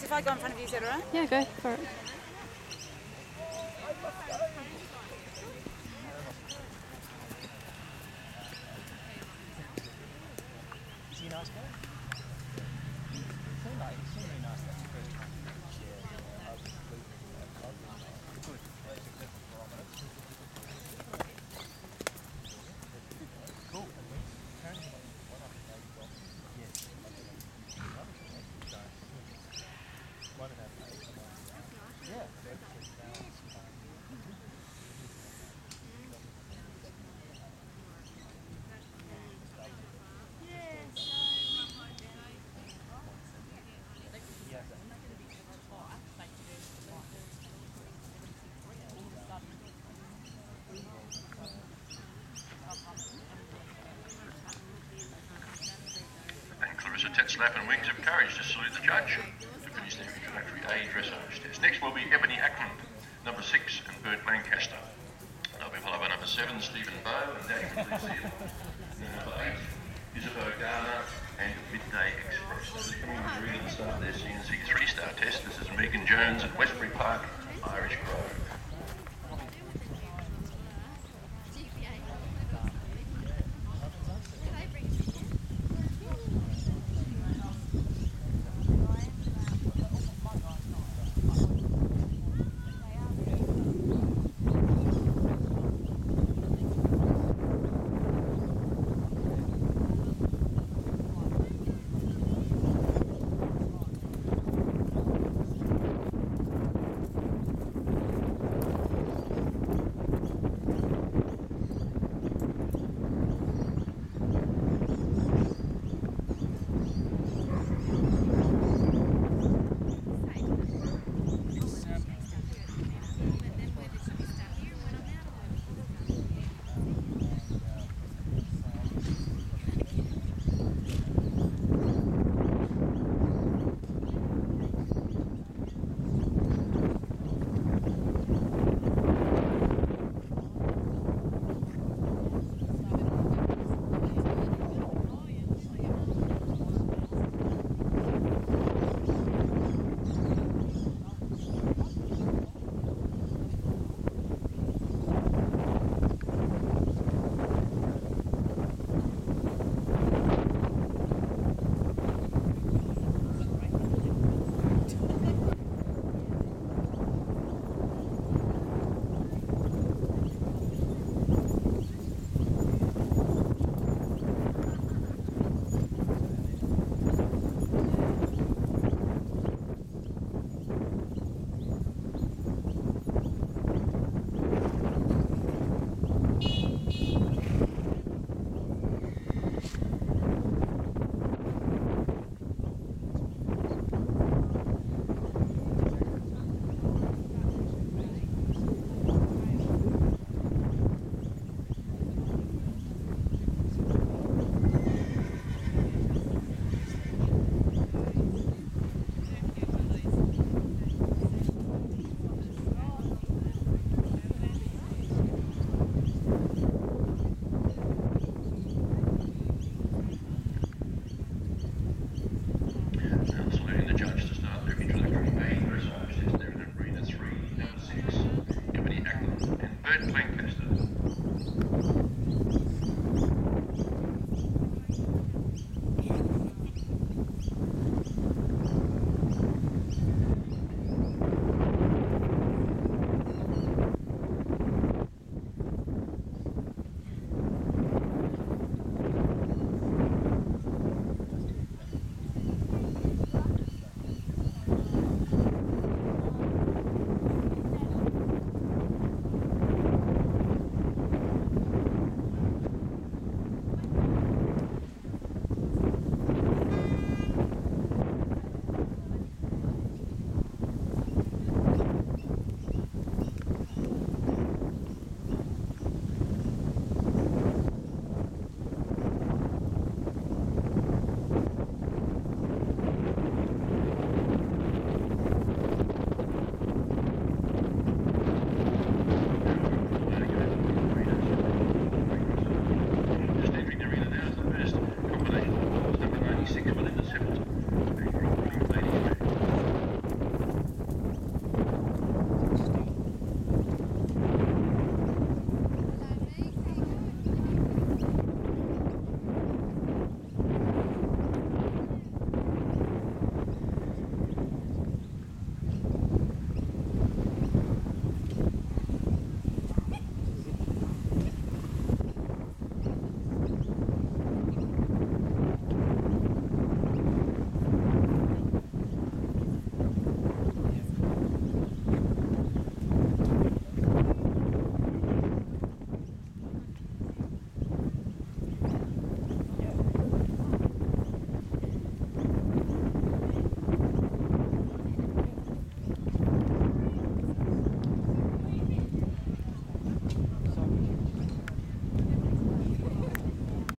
So if I go in front of you, is that alright? Yeah, go for it. And And Wings of Courage to salute the judge to finish their introductory A dressage test. Next will be Ebony Ackland, number six, and Bert Lancaster. They'll be followed by number seven, Stephen Bow, and Danny Felicia. And number eight, Isabel Garner, and Midday Express. The start their CNC three-star test, this is Megan Jones at Westbury Park,